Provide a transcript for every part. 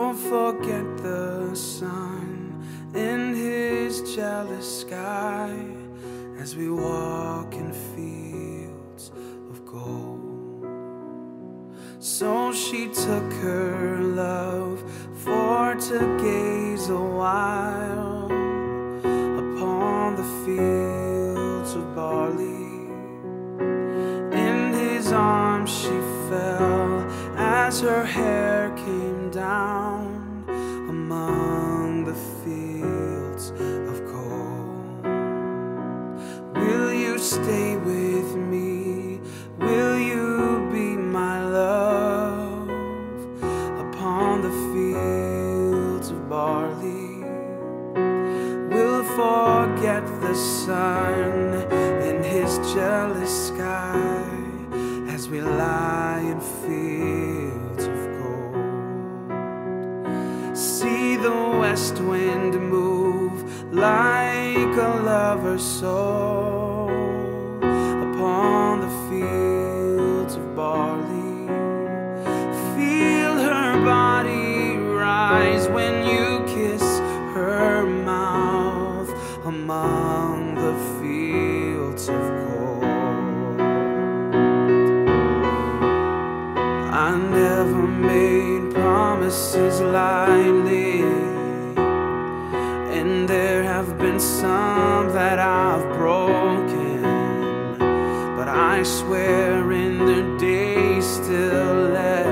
You'll forget the sun in his jealous sky as we walk in fields of gold. So she took her love for to gaze a while stay with me? Will you be my love upon the fields of barley? We'll forget the sun in his jealous sky as we lie in fields of gold. See the west wind move like a lover's soul promises lightly, and there have been some that I've broken. But I swear, in the day still left,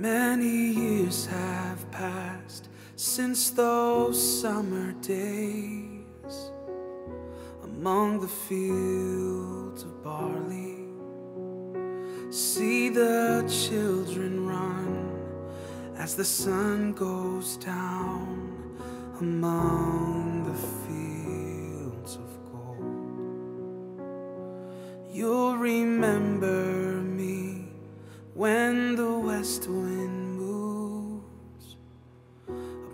Many years have passed since those summer days among the fields of barley. See the children run as the sun goes down among the fields of gold. You'll remember me when the west wind moves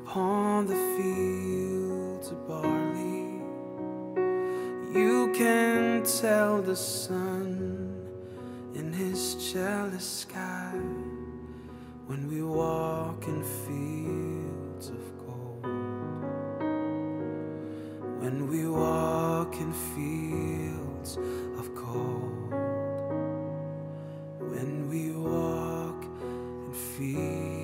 upon the fields of barley. You can tell the sun in his jealous sky when we walk feet.